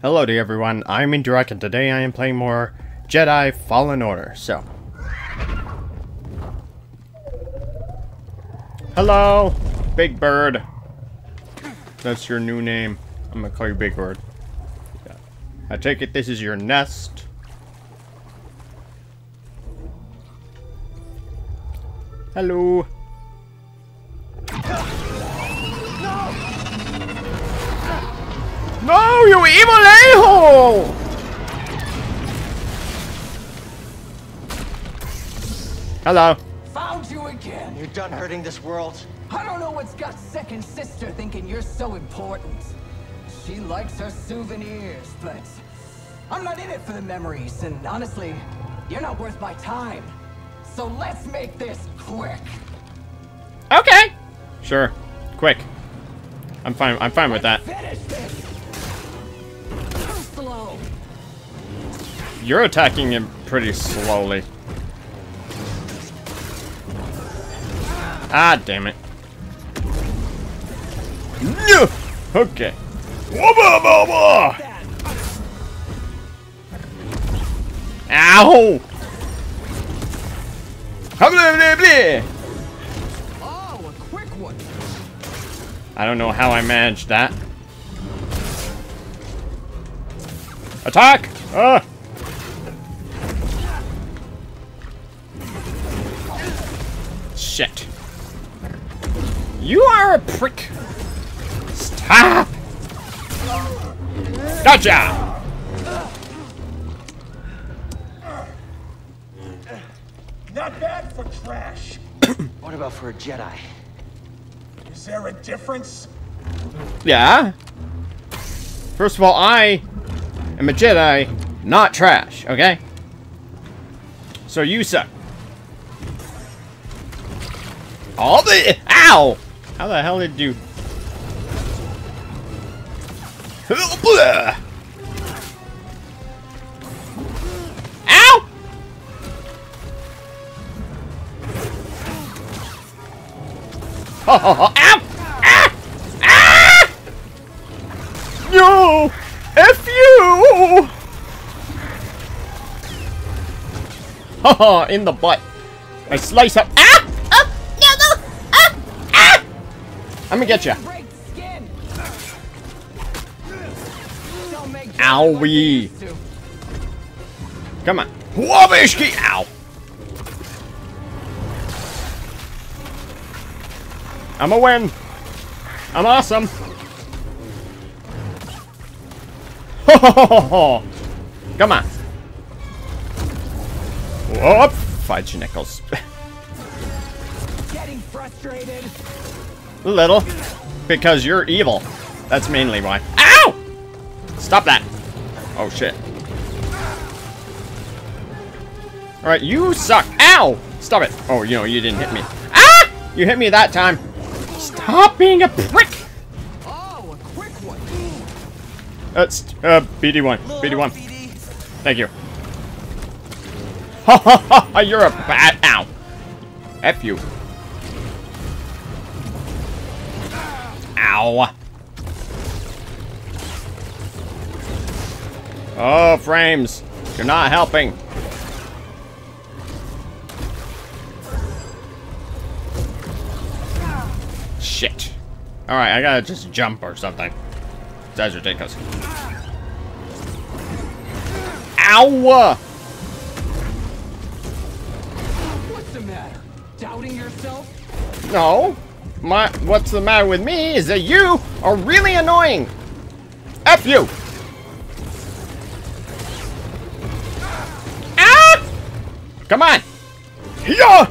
Hello to everyone, I'm Indurok and today I am playing more Jedi Fallen Order, so. Hello, Big Bird. That's your new name. I'm gonna call you Big Bird. I take it this is your nest. Hello. No, you evil a-hole! Hello. Found you again. You're done hurting this world. I don't know what's got second sister thinking you're so important. She likes her souvenirs, but I'm not in it for the memories, and honestly, you're not worth my time. So let's make this quick. Okay. Sure. Quick. I'm fine. I'm fine with that. You're attacking him pretty slowly. Ah, damn it. No! Okay. Ow! Oh, a quick one. I don't know how I managed that. Attack! Ah! Shit. You are a prick. Stop! Gotcha! Not bad for trash. What about for a Jedi? Is there a difference? Yeah? First of all, I am a Jedi, not trash, okay? So you suck. All the- Ow! How the hell did you... Ow! Ow! Ah! Ah! No! F you! Haha, in the butt. I slice up. Ah! No, no! Ah! Ah! I'm gonna get you. Owie. Come on. Wabishki! Ow! I'm a win. I'm awesome. Ho! Come on. Whoop! Fudge nickels. Getting frustrated. A little. Because you're evil. That's mainly why. Ow! Stop that. Oh, shit. Alright, you suck. Ow! Stop it. Oh, you know, you didn't hit me. Ah! You hit me that time. Stop being a prick! Oh, a quick one. That's, uh, BD1. BD1. Thank you. Ha ha ha ha! You're a bad. Ow! F you. Ow! Oh, frames! You're not helping. Shit. Alright, I gotta just jump or something. That's ridiculous. Ow! What's the matter? Doubting yourself? No. My, what's the matter with me is that you are really annoying. F you. Ah! Come on. Yeah.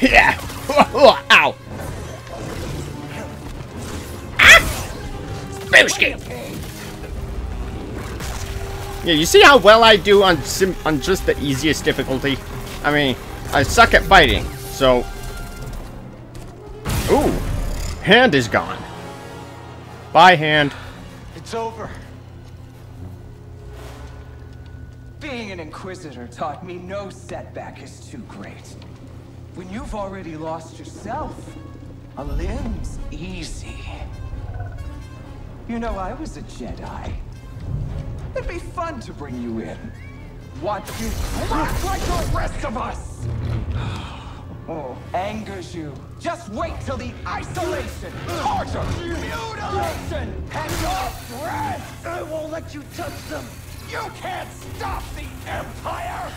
Yeah. Ow. Ah! Yeah, you see how well I do on sim on just the easiest difficulty? I mean, I suck at fighting, so Ooh, hand is gone. Bye, hand. It's over. Being an Inquisitor taught me no setback is too great. When you've already lost yourself, a limb's easy. You know, I was a Jedi. It'd be fun to bring you in. Watch you crack like the rest of us! Oh, angers you. Just wait till the isolation, torture, mutilation, and your breath! I won't let you touch them! You can't stop the Empire!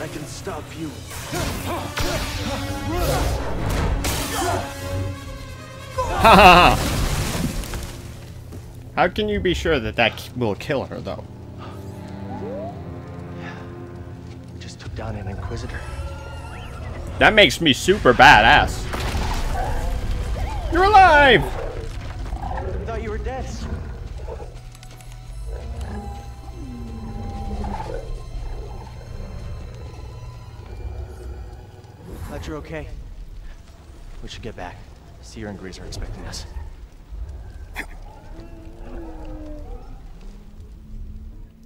I can stop you. How can you be sure that that will kill her, though? Just took down an Inquisitor. That makes me super badass. You're alive! I thought you were dead. Glad you're okay. We should get back. Cere and Greez are expecting us.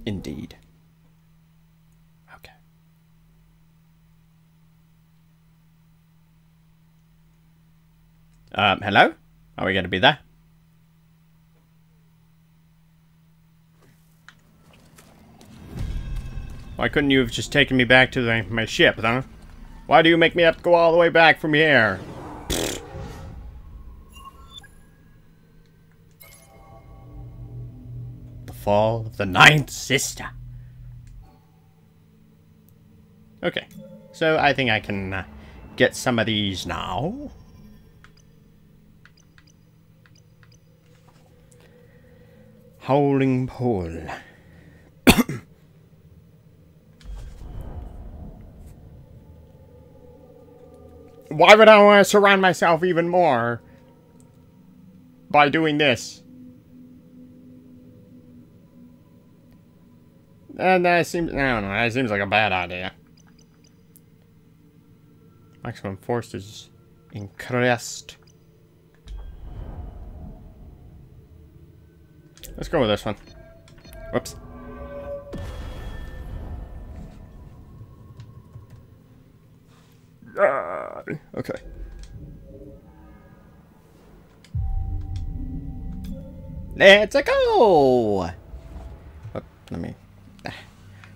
Indeed. Okay. Um, hello? Are we going to be there? Why couldn't you have just taken me back to the, my ship, huh? Why do you make me have to go all the way back from here? The fall of the Ninth Sister. Okay, so I think I can uh, get some of these now. Howling Pole. Why would I want to surround myself even more by doing this? And that seems, I don't know, that seems like a bad idea. Maximum force is increased. Let's go with this one. Whoops. Okay. Let's go! Oh, let me. ah.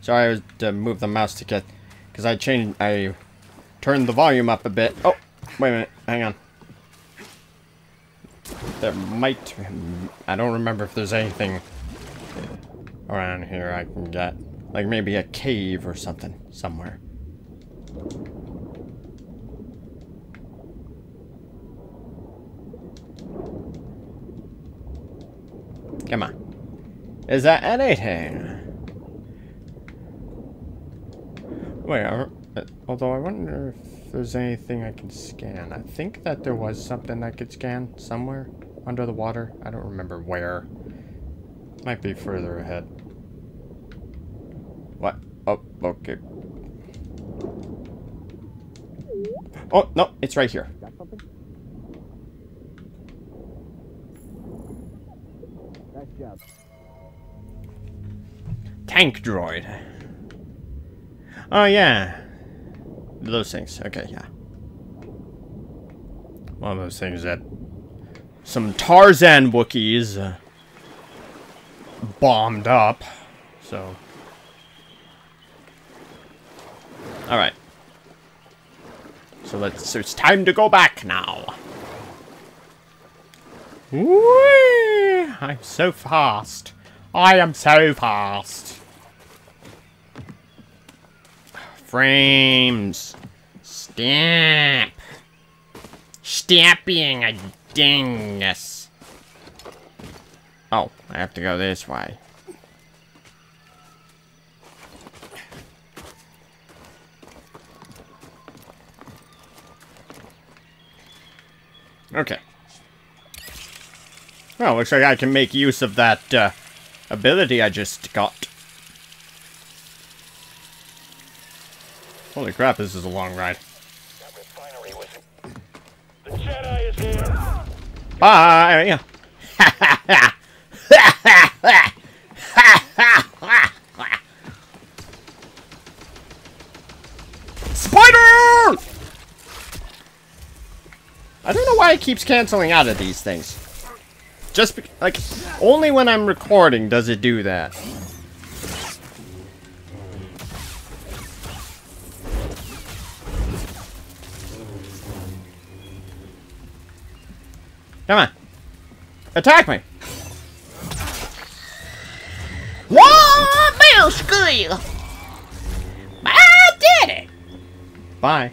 Sorry, I was to move the mouse to get because I changed. I turned the volume up a bit. Oh, wait a minute. Hang on. There might. I don't remember if there's anything around here I can get. Like maybe a cave or something somewhere. Come on. Is that anything? Wait, I, uh, although I wonder if there's anything I can scan. I think that there was something I could scan somewhere under the water. I don't remember where. Might be further ahead. What? Oh, okay. Oh, no, it's right here. Tank droid. Oh, yeah. Those things. Okay, yeah. One of those things that some Tarzan Wookiees uh, bombed up. So. Alright. So let's. So it's time to go back now. Whee! I'm so fast. I am so fast. Frames. Stamp. A dingus. Oh, I have to go this way. Okay. Well, looks like I can make use of that uh, ability I just got. Holy crap, this is a long ride. Bye! Spider! I don't know why it keeps canceling out of these things. Just, like, only when I'm recording does it do that. Come on. Attack me! Whoa, Bill Squeal! I did it! Bye.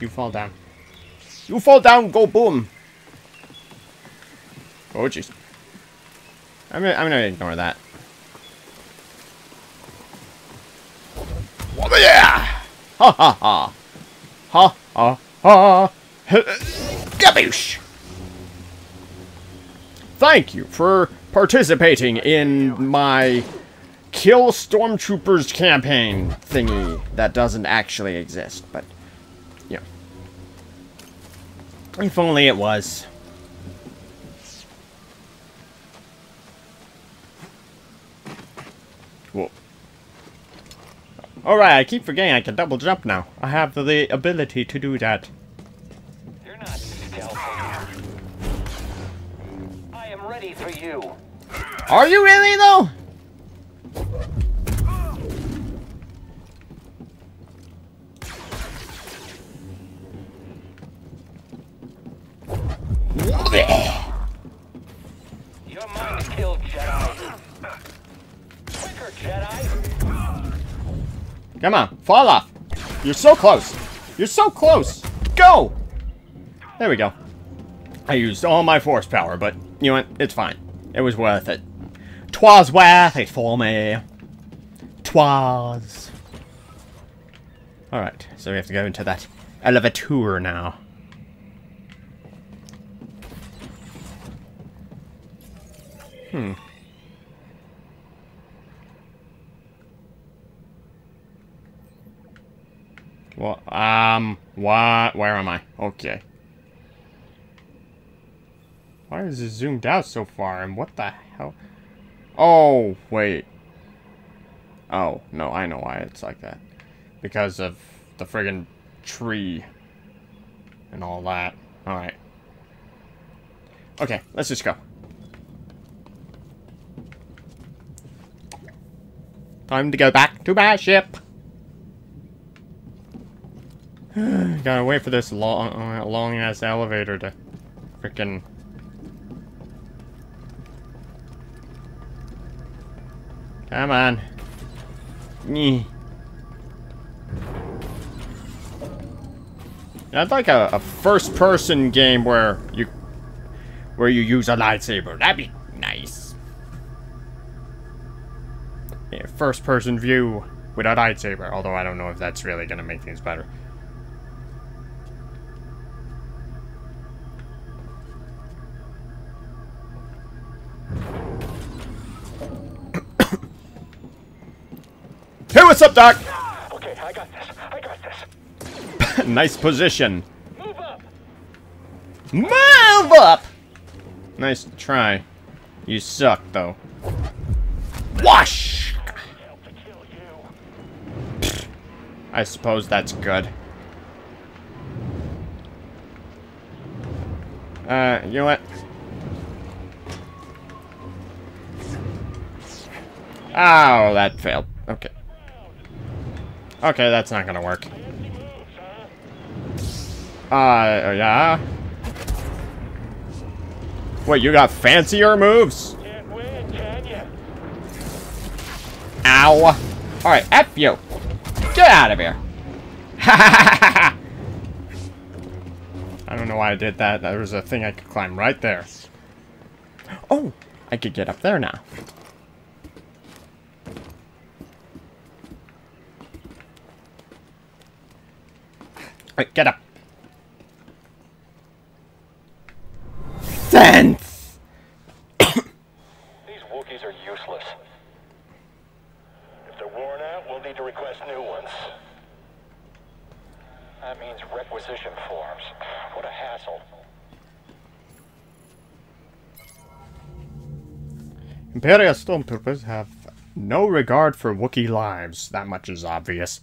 You fall down. You fall down, go boom! Oh, jeez. I'm gonna, I'm gonna ignore that. Oh, yeah! Ha ha ha! Ha ha ha! Gaboosh! Thank you for participating in my Kill Stormtroopers campaign thingy that doesn't actually exist, but, know. If only it was. Whoa. Alright, I keep forgetting I can double jump now. I have the ability to do that. Are you really, though? You're mine to kill, Jedi. Quicker, Jedi. Come on, fall off. You're so close. You're so close. Go! There we go. I used all my force power, but you know what? It's fine. It was worth it. Twas worth it for me. Twas. Alright, so we have to go into that elevator now. Hmm. Well, um, what? Where am I? Okay. Why is it zoomed out so far? And what the hell? Oh, wait. Oh, no, I know why it's like that. Because of the friggin' tree. And all that. Alright. Okay, let's just go. Time to go back to my ship. Gotta wait for this long, uh, long ass elevator to freaking. Come on. Nyeh. I'd like a, a first-person game where you where you use a lightsaber. That'd be nice. Yeah, first-person view with a lightsaber. Although I don't know if that's really gonna make things better. Hey, what's up, Doc? Okay, I got this. I got this. nice position. Move up. Move up! Nice try. You suck, though. Wash! Help to kill you. I suppose that's good. Uh, you know what? Oh, that failed. Okay. Okay, that's not gonna work. Uh, yeah? Wait, you got fancier moves? Ow. Alright, F you. Get out of here. I don't know why I did that. There was a thing I could climb right there. Oh, I could get up there now. Alright, get up. Sense! These Wookiees are useless. If they're worn out, we'll need to request new ones. That means requisition forms. What a hassle. Imperial Stormtroopers have no regard for Wookiee lives. That much is obvious.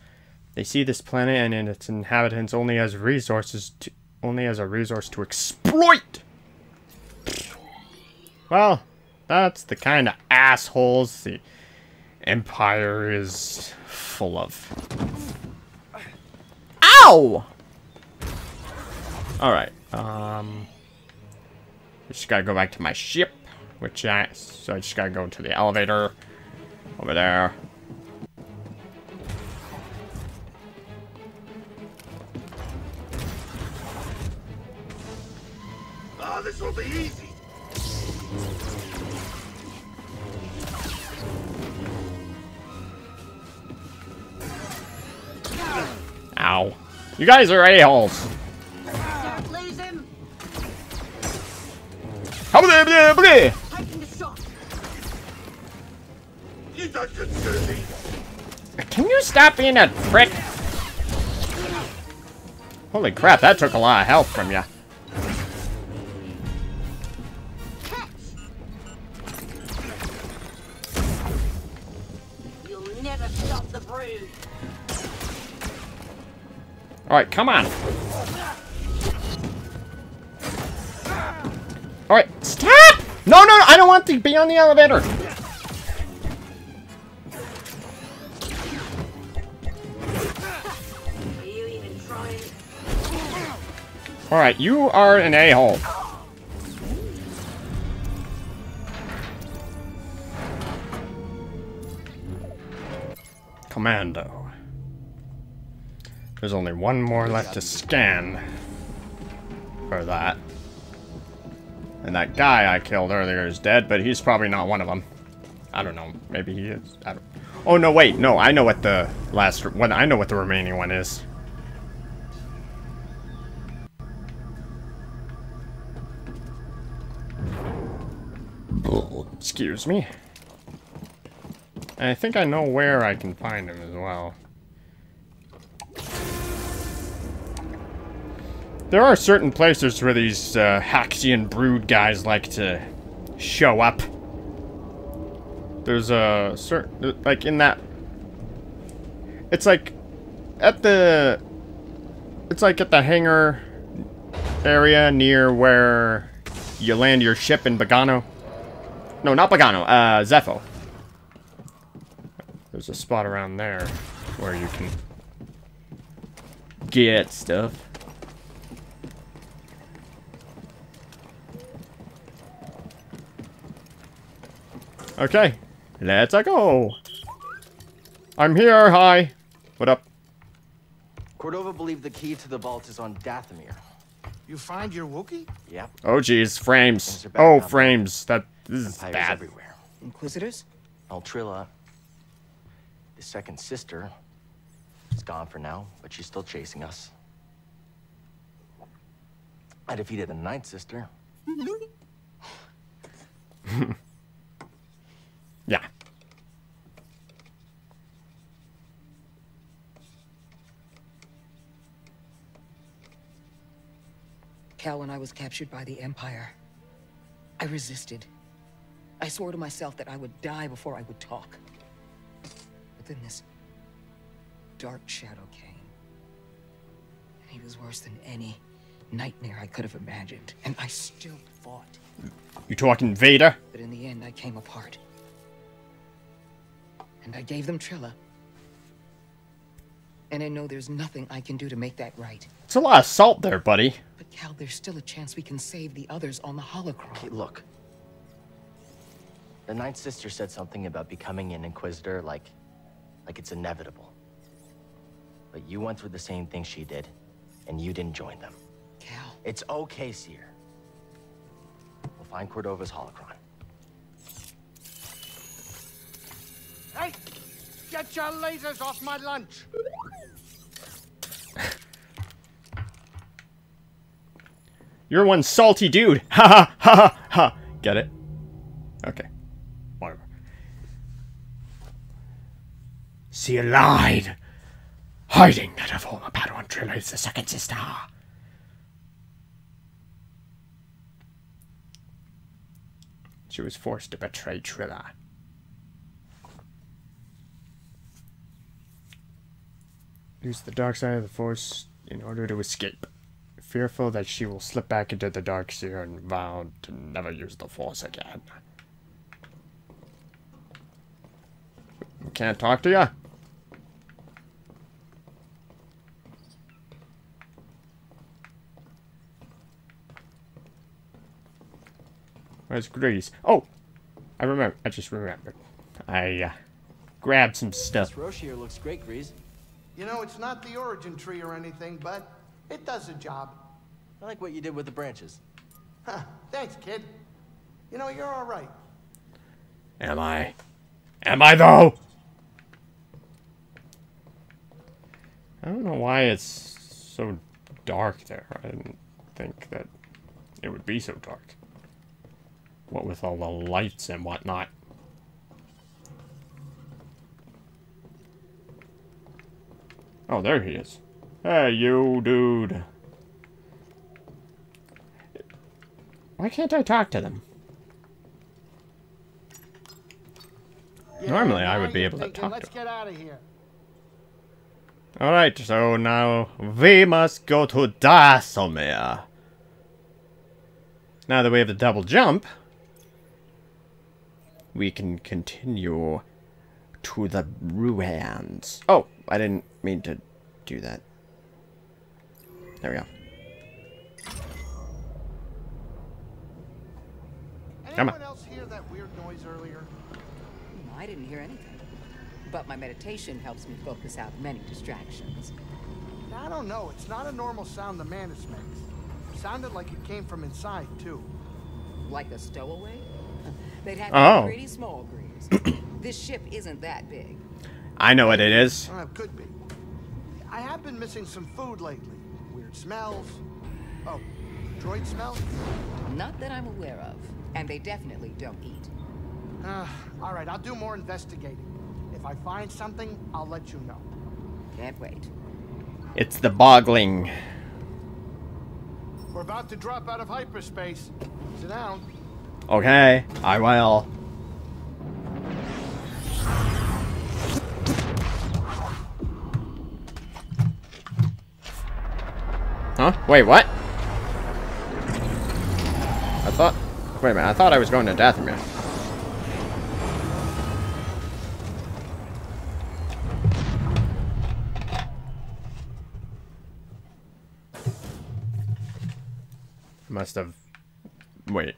They see this planet and its inhabitants only as resources to only as a resource to exploit. Well, that's the kind of assholes the Empire is full of. Ow! Alright, um... I just gotta go back to my ship, which I... So I just gotta go to the elevator. Over there. This will be easy. Ow. You guys are a-holes. Can you stop being a prick? Holy crap, that took a lot of help from you. Alright, come on. Alright, stop! No, no, no, I don't want to be on the elevator. Alright, you are an a-hole. Commando. There's only one more left to scan for that. And that guy I killed earlier is dead, but he's probably not one of them. I don't know. Maybe he is. I don't. Oh no! Wait, no. I know what the last one. I know what the remaining one is. Excuse me. And I think I know where I can find him as well. There are certain places where these uh, Haxion brood guys like to show up. There's a certain, like in that, it's like at the, it's like at the hangar area near where you land your ship in Bogano. No, not Bogano, uh, Zeffo. There's a spot around there where you can get stuff. Okay, let's go. I'm here, hi. What up? Cordova believed the key to the vault is on Dathomir. You find your Wookiee? Yep. Oh geez, frames. Things are back Oh, now. frames. That this is Empires bad. everywhere. Inquisitors? Altrilla, the second sister, is gone for now, but she's still chasing us. I defeated the ninth sister. Yeah. Cal, when I was captured by the Empire, I resisted. I swore to myself that I would die before I would talk. But then this dark shadow came. And he was worse than any nightmare I could have imagined. And I still fought. You talking Vader? But in the end, I came apart. And I gave them Trilla. And I know there's nothing I can do to make that right. It's a lot of salt there, buddy. But Cal, there's still a chance we can save the others on the holocron. Okay, look. The ninth sister said something about becoming an inquisitor like like it's inevitable. But you went through the same thing she did, and you didn't join them. Cal, It's okay, Cere. We'll find Cordova's holocron. Hey! Get your lasers off my lunch! You're one salty dude. Ha ha ha ha. Get it? Okay. Whatever. She lied. Hiding that her former Padawan Trilla is the second sister. She was forced to betray Trilla. Use the dark side of the Force in order to escape. fearful that she will slip back into the dark sphere and vow to never use the Force again. Can't talk to ya? Where's Greez? Oh! I remember. I just remembered. I, uh, grabbed some stuff. This here looks great, Greez. You know, it's not the origin tree or anything, but it does the job. I like what you did with the branches. Huh, thanks, kid. You know, you're all right. Am I? Am I though? I don't know why it's so dark there. I didn't think that it would be so dark. What with all the lights and whatnot. Oh, there he is. Hey, you dude. Why can't I talk to them? Normally, I would be you're able to talk to Let's get out of here. Alright, so now we must go to Dathomir. Now that we have the double jump, we can continue to the ruins. Oh, I didn't mean to do that. There we go. Come on. Else hear that weird noise earlier? Hmm, I didn't hear anything. But my meditation helps me focus out many distractions. I don't know. It's not a normal sound the Mantis makes. Sounded like it came from inside, too. Like a stowaway? They'd have Oh. to be pretty small, Greez. this ship isn't that big. I know what it is. Uh, could be. I have been missing some food lately. Weird smells. Oh, droid smell? Not that I'm aware of. And they definitely don't eat. Uh, all right, I'll do more investigating. If I find something, I'll let you know. Can't wait. It's the boggling. We're about to drop out of hyperspace. Sit down. Okay, I will. Huh? Wait, what? I thought... Wait a minute, I thought I was going to Dathomir. Must have... Wait.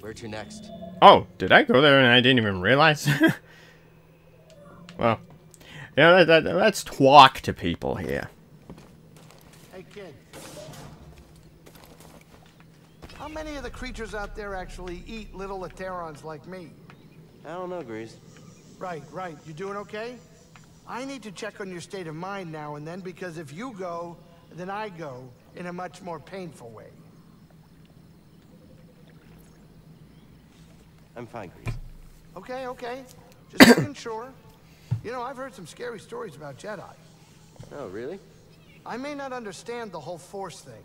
Where to next? Oh, did I go there and I didn't even realize? well, yeah, let, let, let's talk to people here. Hey, kid. How many of the creatures out there actually eat little Aterons like me? I don't know, Greez. Right, right. You doing okay? I need to check on your state of mind now and then because if you go, then I go in a much more painful way. I'm fine, Greez. Okay, okay. Just making sure. You know, I've heard some scary stories about Jedi. Oh, really? I may not understand the whole Force thing,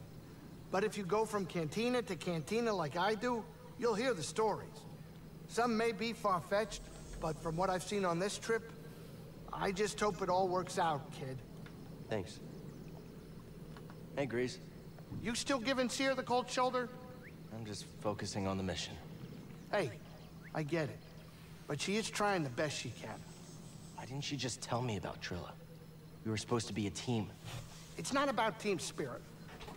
but if you go from cantina to cantina like I do, you'll hear the stories. Some may be far-fetched, but from what I've seen on this trip, I just hope it all works out, kid. Thanks. Hey, Greez. You still giving Cere the cold shoulder? I'm just focusing on the mission. Hey, I get it. But she is trying the best she can. Why didn't you just tell me about Trilla? We were supposed to be a team. It's not about team spirit.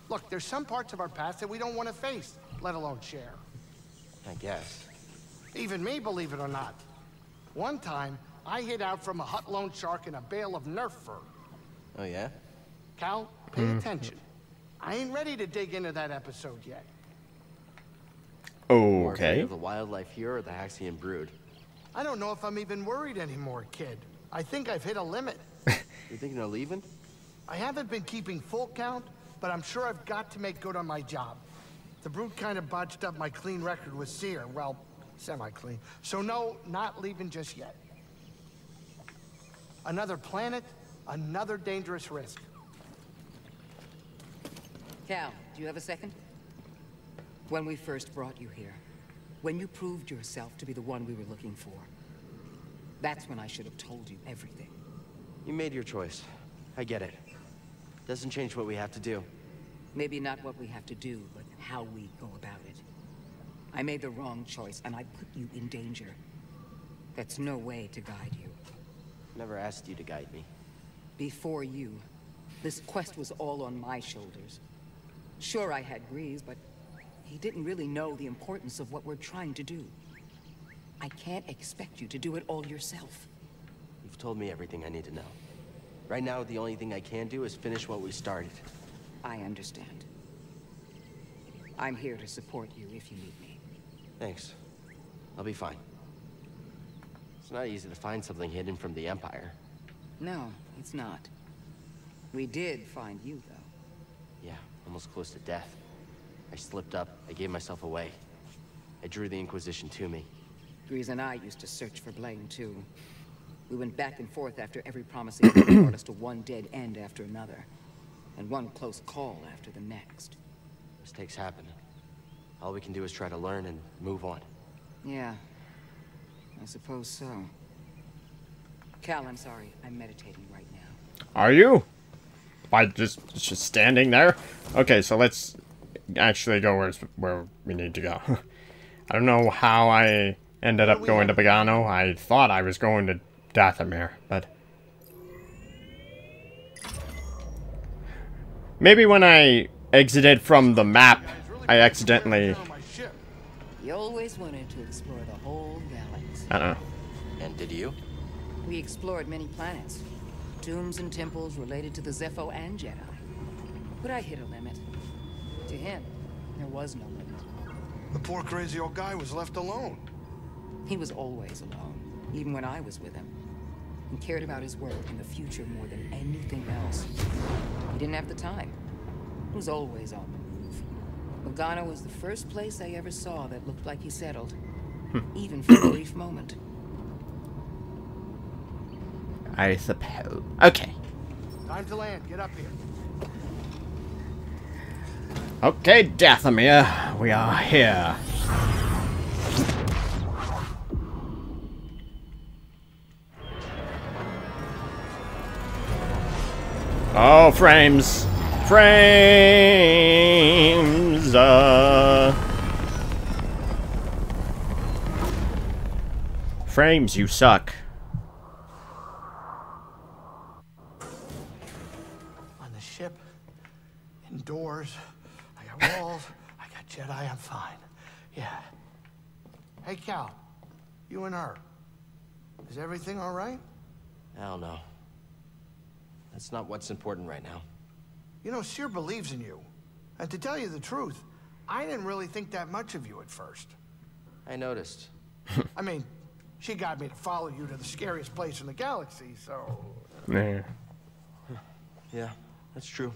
Look, there's some parts of our past that we don't want to face, let alone share. I guess. Even me, believe it or not. One time, I hid out from a Hutt loan shark in a bale of Nerf fur. Oh, yeah? Cal, pay mm-hmm. attention. I ain't ready to dig into that episode yet. More Okay. of the wildlife here or the Haxion brood? I don't know if I'm even worried anymore, kid. I think I've hit a limit. You're thinking of leaving? I haven't been keeping full count, but I'm sure I've got to make good on my job. The brute kind of botched up my clean record with Cere. Well, semi-clean. So no, not leaving just yet. Another planet, another dangerous risk. Cal, do you have a second? When we first brought you here, when you proved yourself to be the one we were looking for, that's when I should have told you everything. You made your choice. I get it. Doesn't change what we have to do. Maybe not what we have to do, but how we go about it. I made the wrong choice, and I put you in danger. That's no way to guide you. Never asked you to guide me. Before you, this quest was all on my shoulders. Sure, I had Greez, but he didn't really know the importance of what we're trying to do. I can't expect you to do it all yourself. You've told me everything I need to know. Right now, the only thing I can do is finish what we started. I understand. I'm here to support you if you need me. Thanks. I'll be fine. It's not easy to find something hidden from the Empire. No, it's not. We did find you, though. Yeah, almost close to death. I slipped up. I gave myself away. I drew the Inquisition to me. Greez and I used to search for blame, too. We went back and forth after every promising thing brought us to one dead end after another. And one close call after the next. Mistakes happen. All we can do is try to learn and move on. Yeah. I suppose so. Cal, I'm sorry. I'm meditating right now. Are you? By just just standing there? Okay, so let's actually go where where we need to go. I don't know how I ended up going to Bogano. I thought I was going to Dathomir, but maybe when I exited from the map, I accidentally. You always wanted to explore the whole galaxy. I don't know. And did you? We explored many planets, tombs and temples related to the Zeffo and Jedi. But I hit a limit. To him, there was no limit. The poor crazy old guy was left alone. He was always alone, even when I was with him. He cared about his work and the future more than anything else. He didn't have the time. He was always on the move. Bogano was the first place I ever saw that looked like he settled. Hmm. even for a brief moment. I suppose. Okay. Time to land. Get up here. Okay, Dathomir, we are here. Oh, frames. Frames. Uh... Frames, you suck. On the ship, indoors, I got walls, I got Jedi, I'm fine. Yeah. Hey, Cal, you and her. Is everything all right? Hell no. That's not what's important right now. You know, Cere believes in you. And to tell you the truth, I didn't really think that much of you at first. I noticed. I mean, she got me to follow you to the scariest place in the galaxy, so... Yeah. Yeah, that's true.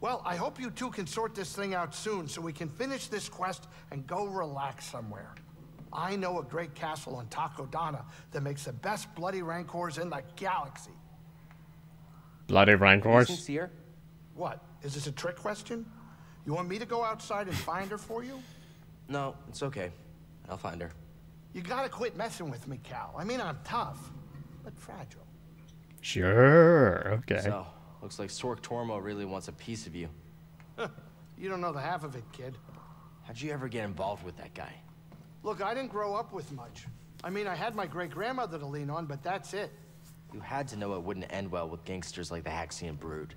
Well, I hope you two can sort this thing out soon so we can finish this quest and go relax somewhere. I know a great castle on Takodana that makes the best bloody rancors in the galaxy. Bloody rancors. Sincere? What? Is this a trick question? You want me to go outside and find her for you? No, it's okay. I'll find her. You gotta quit messing with me, Cal. I mean, I'm tough, but fragile. Sure. Okay. So, looks like Sorc Tormo really wants a piece of you. You don't know the half of it, kid. How'd you ever get involved with that guy? Look, I didn't grow up with much. I mean, I had my great-grandmother to lean on, but that's it. You had to know it wouldn't end well with gangsters like the Haxion Brood.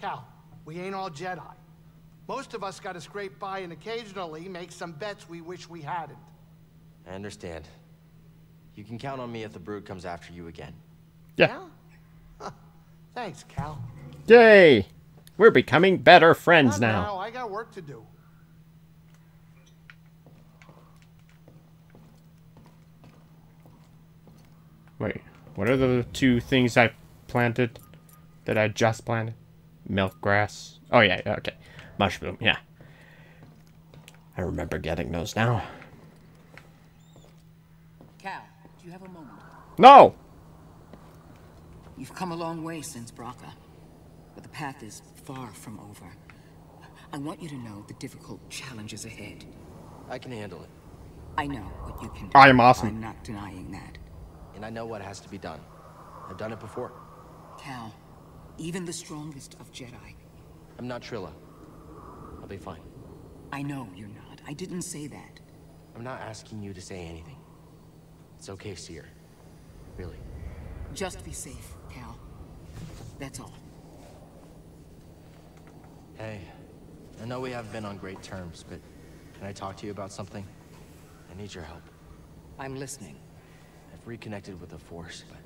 Cal, we ain't all Jedi. Most of us gotta scrape by and occasionally make some bets we wish we hadn't. I understand. You can count on me if the Brood comes after you again. Yeah. Huh. Thanks, Cal. Yay! We're becoming better friends Not now. now. I got work to do. Wait, what are the two things I planted that I just planted? Milk grass. Oh yeah, yeah, okay. Mushroom, yeah. I remember getting those now. Cal, do you have a moment? No! You've come a long way since Bracca, but the path is far from over. I want you to know the difficult challenges ahead. I can handle it. I know what you can do. I am awesome. I'm not denying that. And I know what has to be done. I've done it before. Cal. Even the strongest of Jedi. I'm not Trilla. I'll be fine. I know you're not. I didn't say that. I'm not asking you to say anything. It's okay, Cere. Really. Just be safe, Cal. That's all. Hey, I know we haven't been on great terms, but can I talk to you about something? I need your help. I'm listening. I've reconnected with the Force, but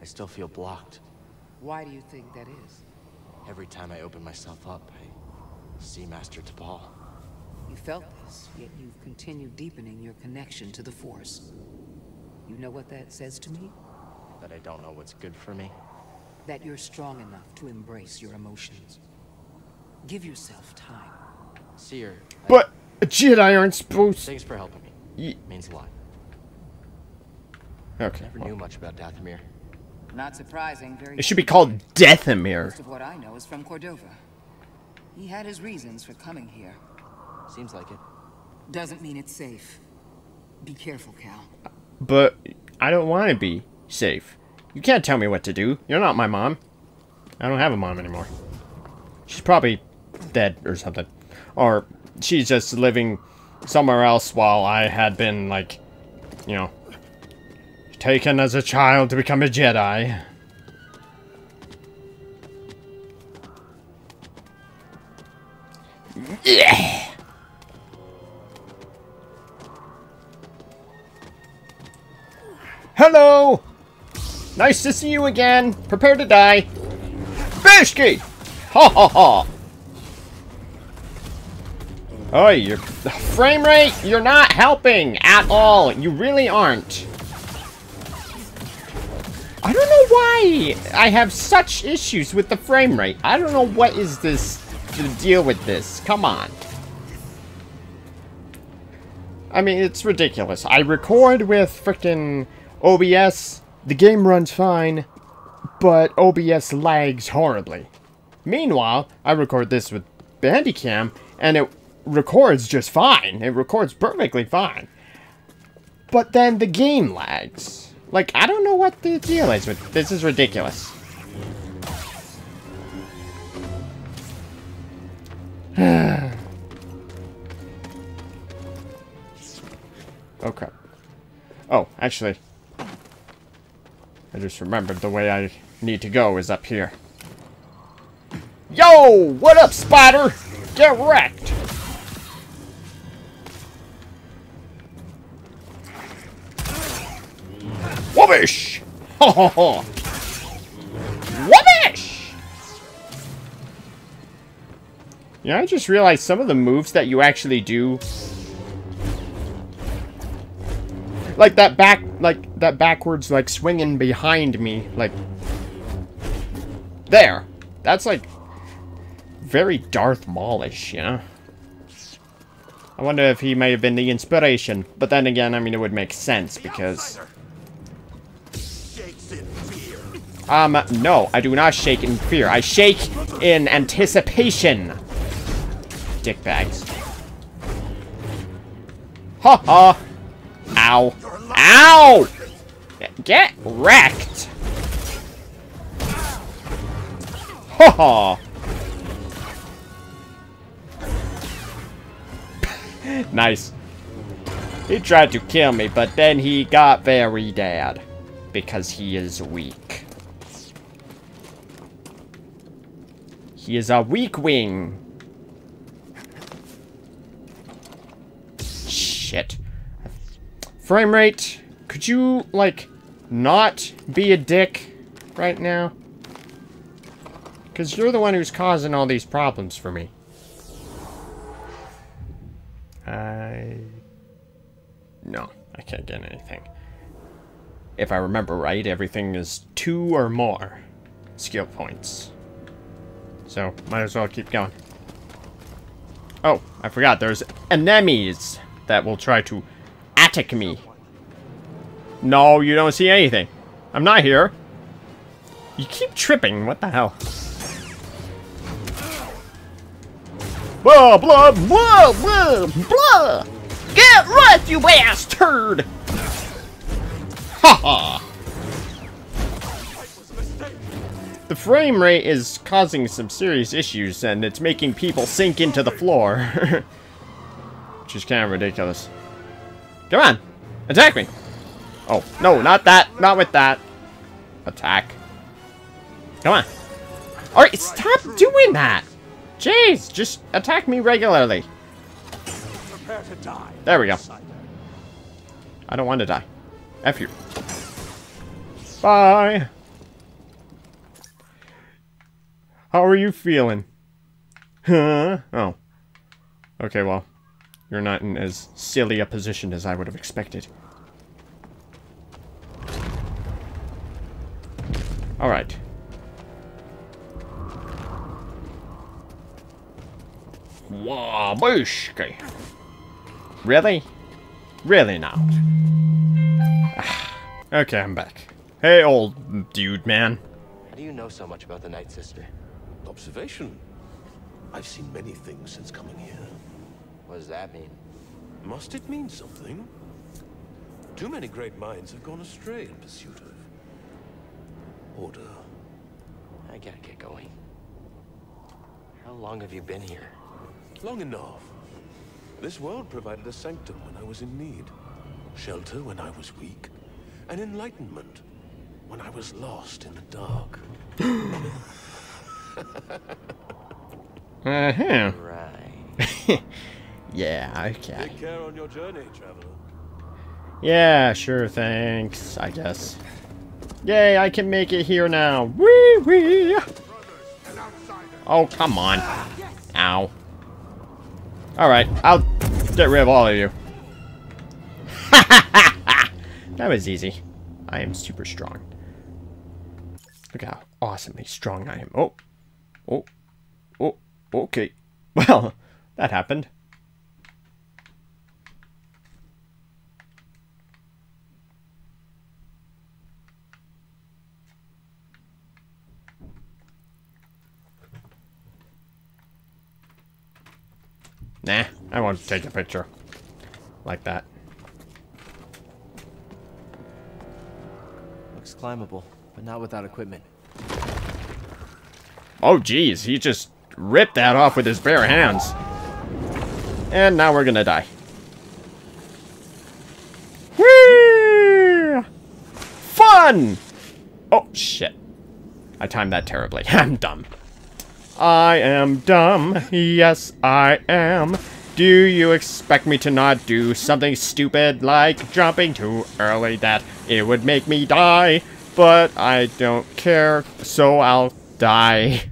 I still feel blocked. Why do you think that is? Every time I open myself up, I see Master Tapal. You felt this, yet you've continued deepening your connection to the Force. You know what that says to me? That I don't know what's good for me. That you're strong enough to embrace your emotions. Give yourself time. Cere, I- But Jedi aren't supposed. thanks for helping me. Ye- means a lot. Okay. Never well, knew much about Dathomir. Not surprising, very It should be called Deathamir. Most of what I know is from Cordova. He had his reasons for coming here. Seems like it. Doesn't mean it's safe. Be careful, Cal. But I don't want to be safe. You can't tell me what to do. You're not my mom. I don't have a mom anymore. She's probably dead or something. Or she's just living somewhere else while I had been, like, you know, taken as a child to become a Jedi. Yeah! Hello! Nice to see you again. Prepare to die. Bishki! Ha ha ha! Oh, your frame rate, you're not helping at all. You really aren't. I don't know why I have such issues with the frame rate. I don't know what is this, the deal with this. Come on. I mean, it's ridiculous. I record with frickin' OBS. The game runs fine, but OBS lags horribly. Meanwhile, I record this with Bandicam, and it records just fine. It records perfectly fine. But then the game lags. Like, I don't know what the deal is with this. is ridiculous. Oh, okay. Oh, actually, I just remembered the way I need to go is up here. Yo! What up, Spider? Get wrecked! Whoobish! Ho ho ho! Whoobish! Yeah, I just realized some of the moves that you actually do like that back like that backwards like swinging behind me like there that's like very darth maulish you know i wonder if he may have been the inspiration but then again i mean it would make sense because um no i do not shake in fear i shake in anticipation dickbags ha ha Ow. Ow! Get wrecked! Ha ha! nice. He tried to kill me, but then he got very dead. Because he is weak. He is a weak wing. Shit. Frame rate, could you, like, not be a dick right now? Because you're the one who's causing all these problems for me. I... No, I can't get anything. If I remember right, everything is two or more skill points. So, might as well keep going. Oh, I forgot, there's enemies that will try to attack me. No, you don't see anything. I'm not here. You keep tripping. What the hell? Blah, blah, blah, blah, blah. Get right, you ass turd. Ha ha. The frame rate is causing some serious issues, and it's making people sink into the floor. Which is kind of ridiculous. Come on! Attack me! Oh, no, not that! Not with that! Attack. Come on. Alright, stop doing that! Jeez, just attack me regularly. Prepare to die. There we go. I don't want to die. F you. Bye. How are you feeling? Huh? Oh. Okay, well. You're not in as silly a position as I would have expected. Alright. Wabooshki. Really? Really not. okay, I'm back. Hey, old dude, man. How do you know so much about the Night Sister? Observation. I've seen many things since coming here. What does that mean? Must it mean something? Too many great minds have gone astray in pursuit of order. I gotta get going. How long have you been here? Long enough. This world provided a sanctum when I was in need, shelter when I was weak, and enlightenment when I was lost in the dark. Uh-huh. Right. Yeah, okay. Take care on your journey, traveler. Yeah, sure, thanks, I guess. Yay, I can make it here now. Wee wee! Oh, come on. Ow. Alright, I'll get rid of all of you. that was easy. I am super strong. Look how awesomely strong I am. Oh. Oh. Oh. Okay. Well, that happened. Nah, I won't take a picture. Like that. Looks climbable, but not without equipment. Oh, geez, he just ripped that off with his bare hands. And now we're gonna die. Whee! Fun! Oh, shit. I timed that terribly. I'm dumb. I am dumb. Yes, I am. Do you expect me to not do something stupid like jumping too early that it would make me die? But I don't care, so I'll die.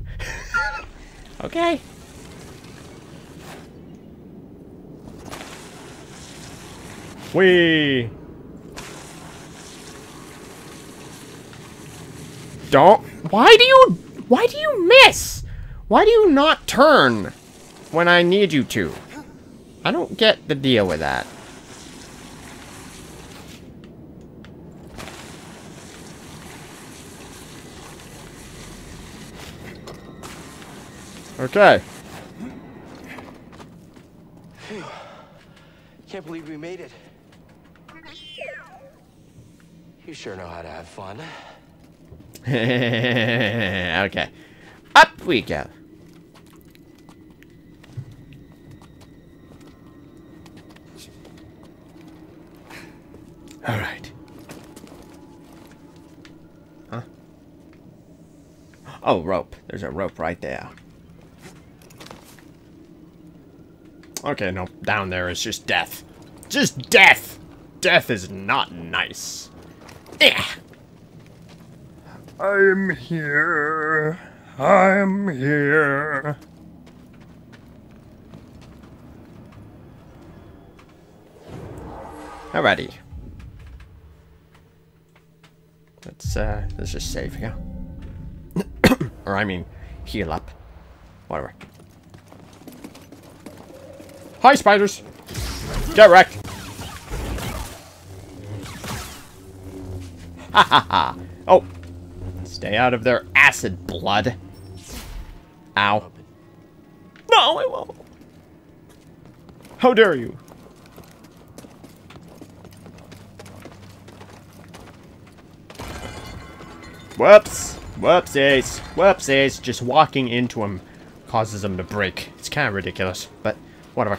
okay. Wee. Don't. Why do you. Why do you miss? Why do you not turn when I need you to? I don't get the deal with that. Okay. Can't believe we made it. You sure know how to have fun. okay. Up we go. All right. Huh? Oh, rope. There's a rope right there. Okay, no. Down there is just death. Just death! Death is not nice. Yeah. I'm here. I'm here. Alrighty. Let's uh let's just save here. or I mean heal up. Whatever. Hi spiders! Get wrecked! Ha ha ha! Oh! Stay out of their acid blood. Ow. No, I won't. How dare you? Whoops. Whoopsies. Whoopsies. Just walking into him causes him to break. It's kind of ridiculous, but whatever.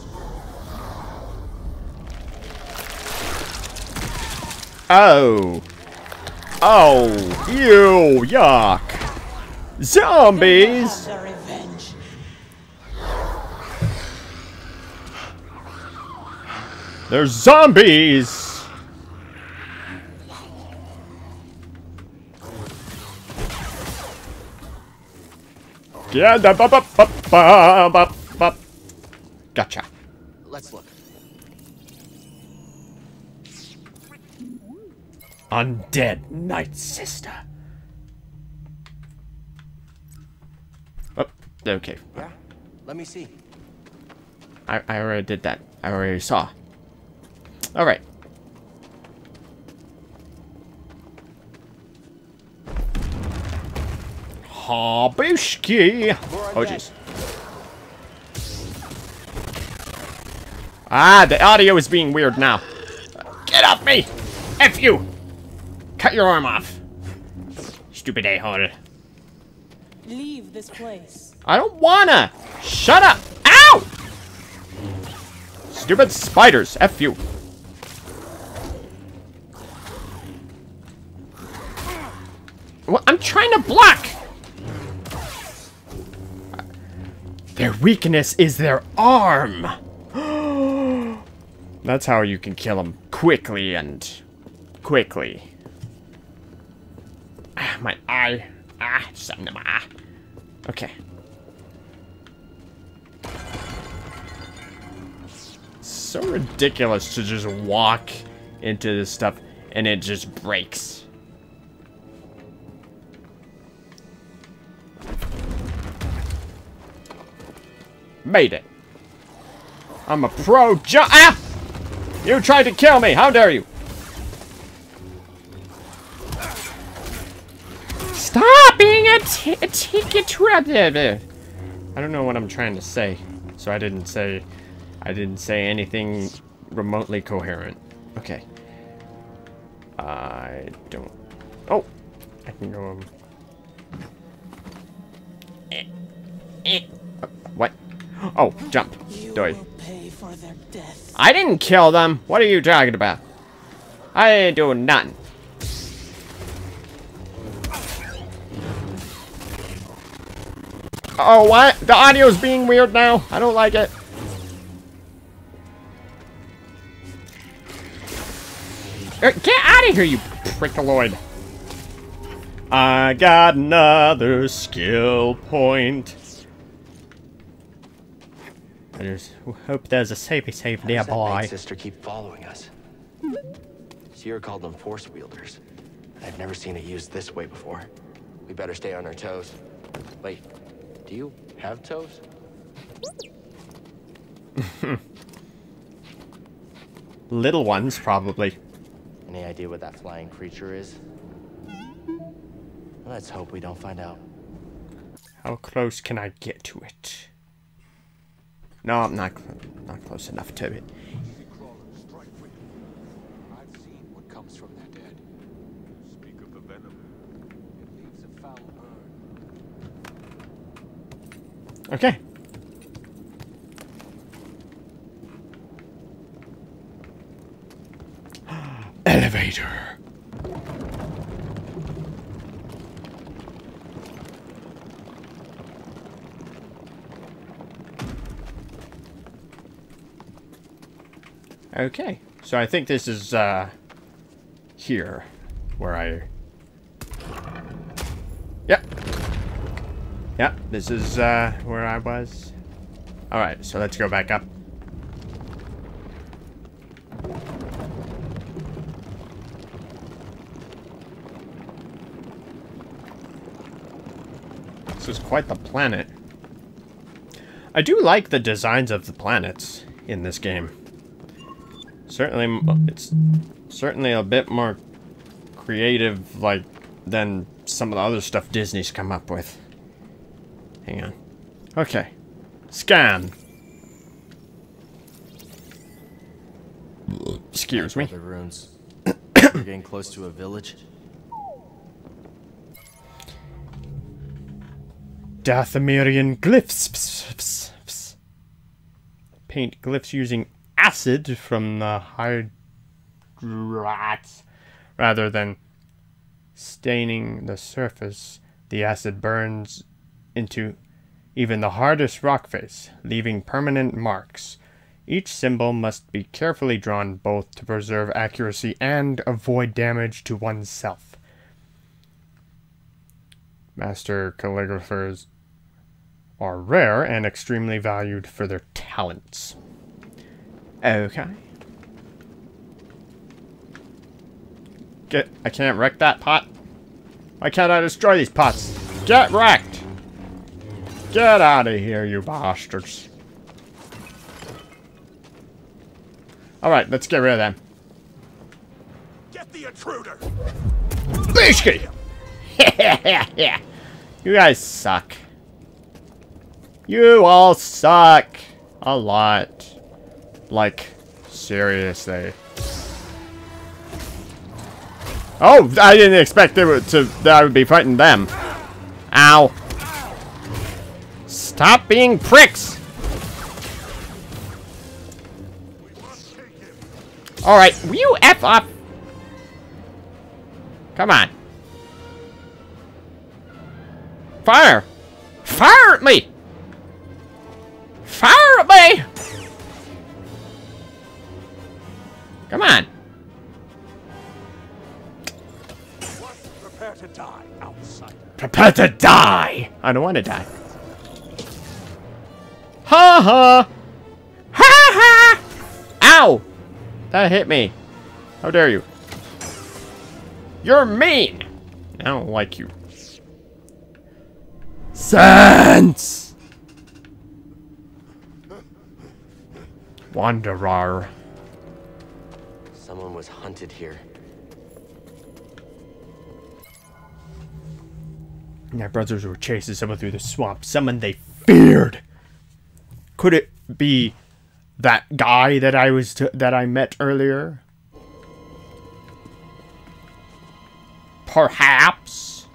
Oh. Oh. Ew. Yuck. Zombies. There's zombies. Yeah. Gotcha. Let's look. Undead Night Sister. Oh, okay. Yeah? Let me see. I, I already did that. I already saw. Alright. Habushki! Oh, jeez. Ah, the audio is being weird now. Get off me! F you! Cut your arm off. Stupid a-hole. Leave this place. I don't wanna! Shut up! Ow! Stupid spiders! F you. Well, I'm trying to block! Their weakness is their arm! That's how you can kill them quickly and quickly. My eye. Ah, something in my eye. Okay. So ridiculous to just walk into this stuff and it just breaks. Made it. I'm a pro ju- Ah! You tried to kill me! How dare you! I don't know what I'm trying to say, so I didn't say, I didn't say anything remotely coherent. Okay. I don't. Oh, I can go. Um, eh, eh. Uh, What? Oh, jump. Doy. Pay for their death. I didn't kill them. What are you talking about? I didn't do nothing. Oh, what? The audio's being weird now. I don't like it. Er, Get out of here, you prickaloid. I got another skill point. I just hope there's a safety safe How does that nearby. Sister keep following us? Cere called them force wielders. I've never seen it used this way before. We better stay on our toes. Wait, do you have toes? Little ones, probably. Any idea what that flying creature is? Let's hope we don't find out. How close can I get to it? No, I'm not, cl- not close enough to it. I've seen what comes from their dead. Speak of the venom. It leaves a foul burn. Okay. Elevator. Okay, so I think this is, uh, here, where I... Yep, this is, uh, where I was. Alright, so let's go back up. This is quite the planet. I do like the designs of the planets in this game. Certainly, it's certainly a bit more creative, like, than some of the other stuff Disney's come up with. Hang on. Okay. Scan. Excuse me. The runes. We're getting close to a village. Dathomirian glyphs. Paint glyphs using acid from the hydrates rather than staining the surface. The acid burns into even the hardest rock face, leaving permanent marks. Each symbol must be carefully drawn both to preserve accuracy and avoid damage to oneself. Master calligraphers are rare and extremely valued for their talents. Okay. Get I can't wreck that pot. Why can't I destroy these pots? Get wrecked! Get out of here, you bastards. Alright, let's get rid of them. Get the intruder! Bishki! yeah. You guys suck. You all suck. A lot. Like, seriously. Oh, I didn't expect would to that I would be fighting them. Ow. Stop being pricks! Alright, will you F up? Come on. Fire! Fire at me! Fire at me! Come on. Prepare to die. Prepare to die! I don't want to die. Ha ha! Ha ha! Ow! That hit me. How dare you? You're mean! I don't like you. Sense! Wanderer. Someone was hunted here. My brothers were chasing someone through the swamp. Someone they feared. Could it be that guy that I was that I met earlier? Perhaps.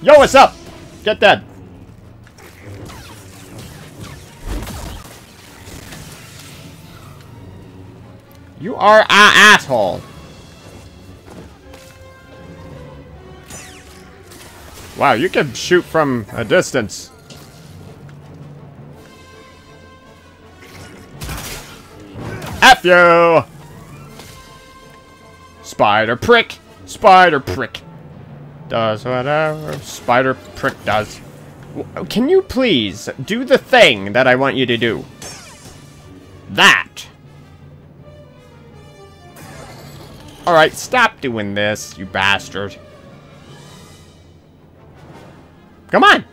Yo, what's up? Get that. You are a asshole. Wow, you can shoot from a distance. F you! Spider prick! Spider prick! Does whatever spider prick does. Can you please do the thing that I want you to do? That! Alright, stop doing this, you bastard. Come on!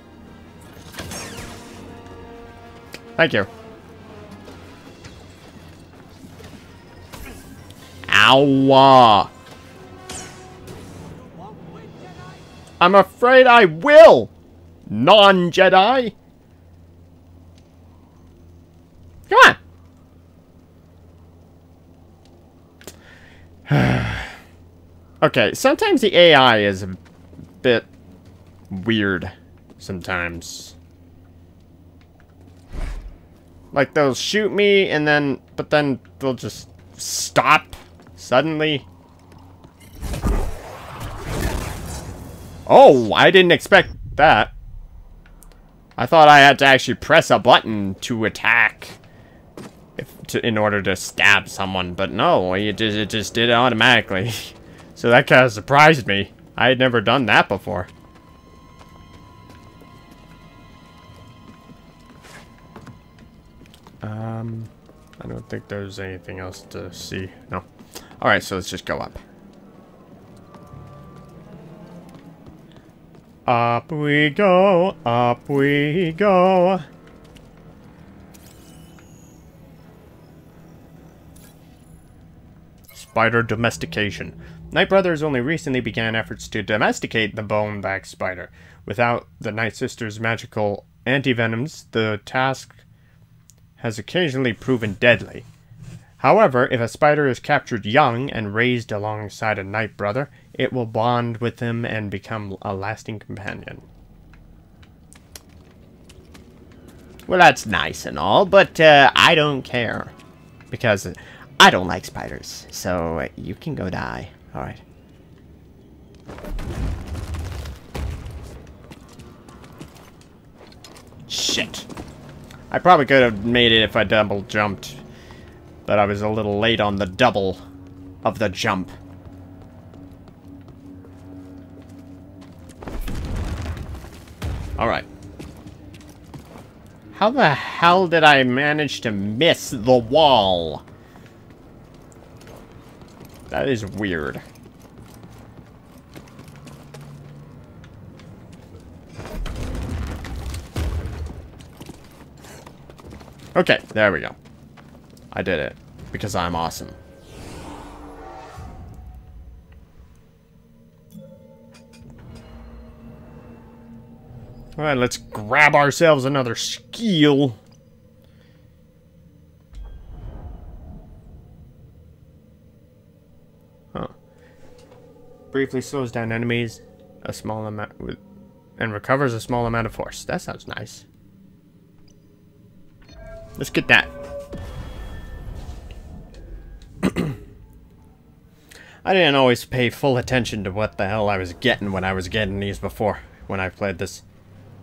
Thank you. Ow! I'm afraid I will! Non-Jedi! Come on! okay, sometimes the AI is a bit weird. Sometimes. Like, they'll shoot me, and then... But then they'll just stop suddenly. Oh, I didn't expect that. I thought I had to actually press a button to attack if to, in order to stab someone, but no, it just, it just did it automatically. so that kind of surprised me. I had never done that before. Um, I don't think there's anything else to see. No. Alright, so let's just go up. Up we go, up we go. Spider domestication. Night Brothers only recently began efforts to domesticate the bone-back spider. Without the Night Sisters' magical antivenoms, the task has occasionally proven deadly. However, if a spider is captured young and raised alongside a Night Brother, it will bond with them and become a lasting companion. Well, that's nice and all, but uh, I don't care. Because I don't like spiders, so you can go die. Alright. Shit. I probably could have made it if I double jumped. But I was a little late on the double of the jump. Alright. How the hell did I manage to miss the wall? That is weird. Okay, there we go. I did it. Because I'm awesome. Alright, let's grab ourselves another skill. Huh. Briefly slows down enemies a small amount with and recovers a small amount of force. That sounds nice. Let's get that. I didn't always pay full attention to what the hell I was getting when I was getting these before, when I played this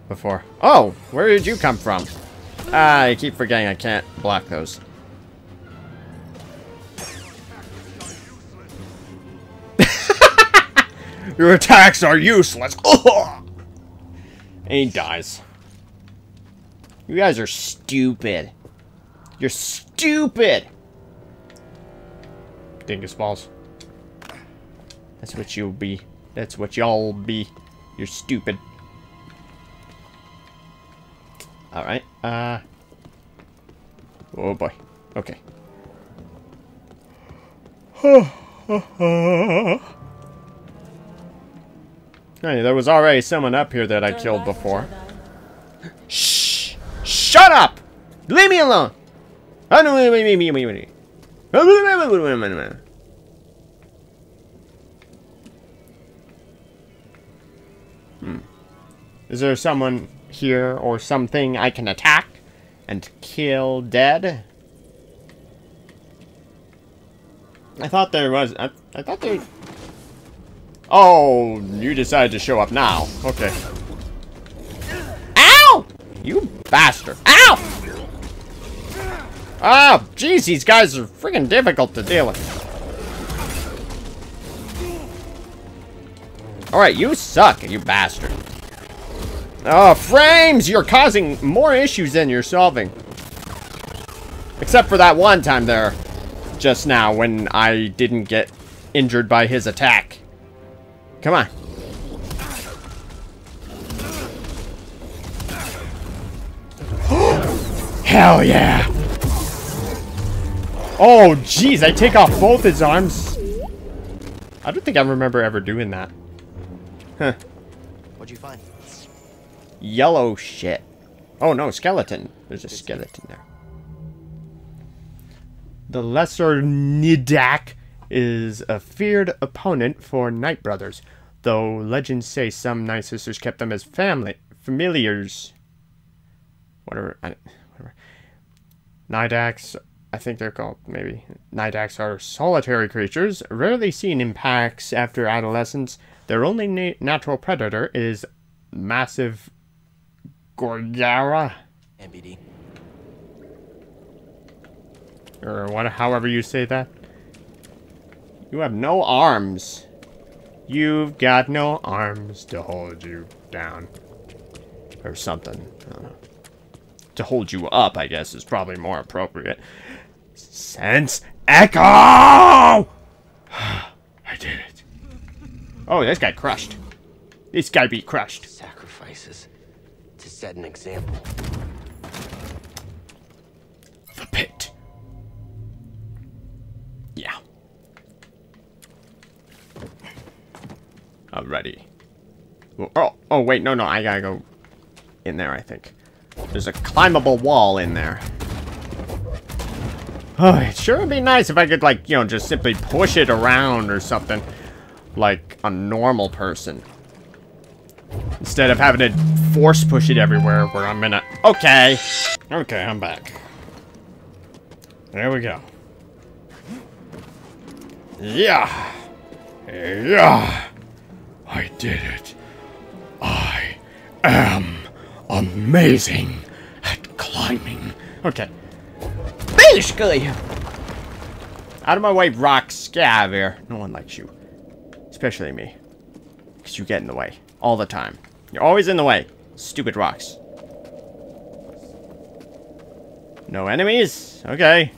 before. Oh, where did you come from? Ah, I keep forgetting I can't block those. Your attacks are useless. Oh! And he dies. You guys are stupid. You're stupid! Dingus balls. That's what you'll be. That's what y'all be. You're stupid. Alright, uh... Oh boy. Okay. hey, there was already someone up here that I killed before. Shh! Shut up! Leave me alone! Hmm. Is there someone here or something I can attack and kill dead? I thought there was. I, I thought there. Oh, you decided to show up now. Okay. Ow! You bastard. Ow! Ah, jeez, these guys are freaking difficult to deal with. Alright, you suck, you bastard. Oh, frames! You're causing more issues than you're solving. Except for that one time there, just now, when I didn't get injured by his attack. Come on. Hell yeah! Oh, jeez, I take off both his arms. I don't think I remember ever doing that. Huh. What'd you find? Yellow shit. Oh, no, skeleton. There's a skeleton there. The Lesser Nydak is a feared opponent for Night Brothers, though legends say some Night Sisters kept them as family, familiars. Whatever. I, whatever. Nidax I think they're called maybe. Nidax are solitary creatures, rarely seen in packs after adolescence. Their only na natural predator is massive Gorgara. MBD. Or what, however you say that. You have no arms. You've got no arms to hold you down. Or something. To hold you up, I guess, is probably more appropriate. Sense Echo! I did it. Oh, this guy crushed. This guy be crushed. Sacrifices to set an example. The pit. Yeah. Alrighty. Oh, oh, oh, wait, no, no, I gotta go in there, I think. There's a climbable wall in there. Oh, it sure would be nice if I could, like, you know, just simply push it around or something. Like a normal person. Instead of having to force push it everywhere where I'm gonna... Okay. Okay, I'm back. There we go. Yeah. Yeah. I did it. I am amazing at climbing. Okay. Basically. Out of my way, rocks. Get here. No one likes you. Especially me. Because you get in the way. All the time. You're always in the way. Stupid rocks. No enemies? Okay.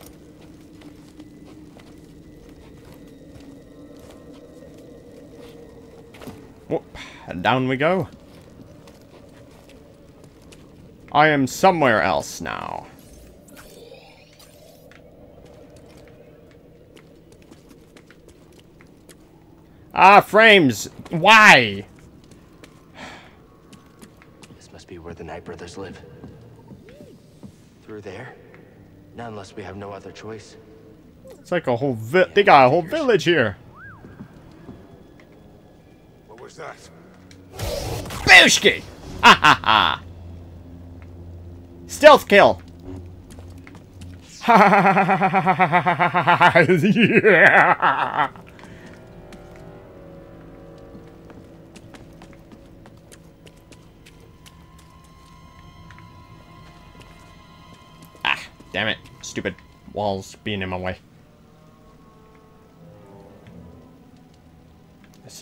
Whoop. And down we go. I am somewhere else now. Ah, frames! Why? This must be where the Night Brothers live. Through there? Not unless we have no other choice. It's like a whole vi- they got a whole village here. What was that? Booshki! Ha ha ha! Stealth kill! Ha ha ha ha ha Yeah! Damn it. Stupid walls being in my way.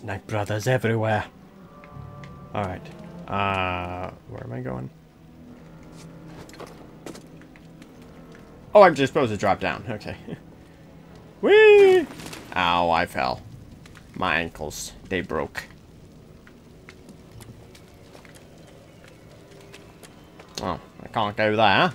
Night Brothers everywhere. Alright. Uh, where am I going? Oh, I'm just supposed to drop down. Okay. Whee! Ow, I fell. My ankles, they broke. Oh, I can't go there.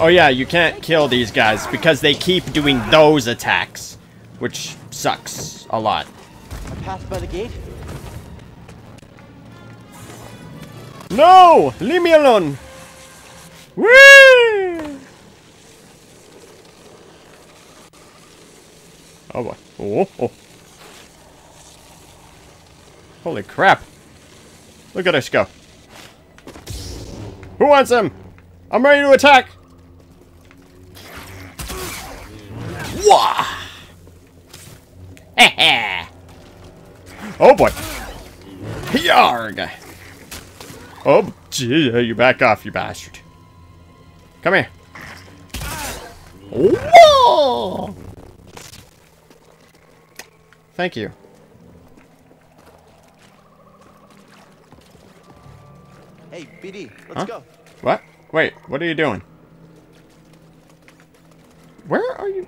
Oh yeah, you can't kill these guys because they keep doing those attacks, which sucks a lot. A path by the gate? No! Leave me alone! Whee! Oh boy. Oh, oh. Holy crap. Look at us go. Who wants him? I'm ready to attack! Wah! oh boy. Yarg! Oh, gee, you back off, you bastard. Come here. Whoa! Thank you. Hey, BD, let's Huh? go. What? Wait, what are you doing? Where are you?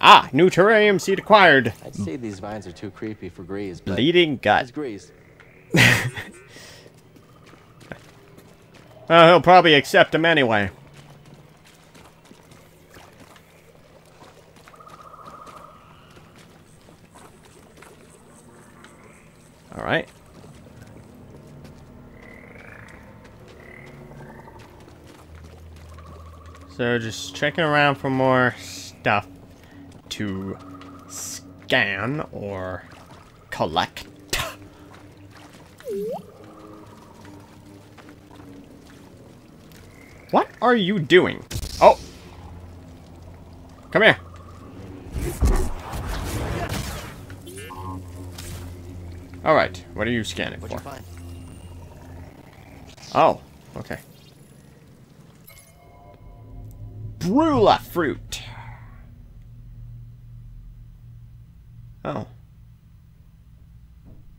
Ah, new terrarium seed acquired. I'd say these vines are too creepy for Greez, but Bleeding gut. it's Greez. Uh, he'll probably accept him anyway. Alright. So just checking around for more stuff to scan or collect. What are you doing? Oh. Come here. Alright, what are you scanning What'd for? Oh, okay. Brula fruit. Oh.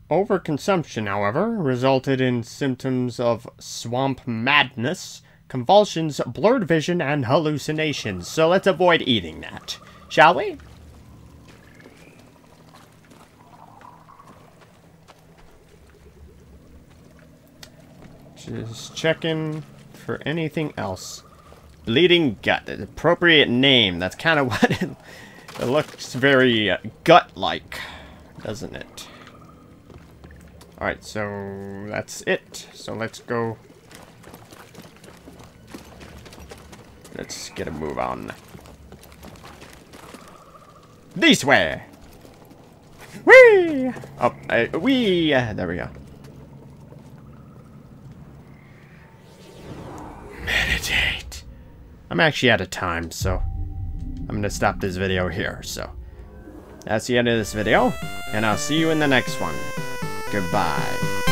overconsumption, however, resulted in symptoms of swamp madness, convulsions, blurred vision, and hallucinations. So let's avoid eating that, shall we? Just checking for anything else. Bleeding gut, appropriate name. That's kind of what it, looks very uh, gut-like, doesn't it? Alright, so that's it. So let's go. Let's get a move on. This way! Whee! Oh, I, wee! There we go. Meditate. I'm actually out of time, so I'm going to stop this video here. So that's the end of this video, and I'll see you in the next one. Goodbye.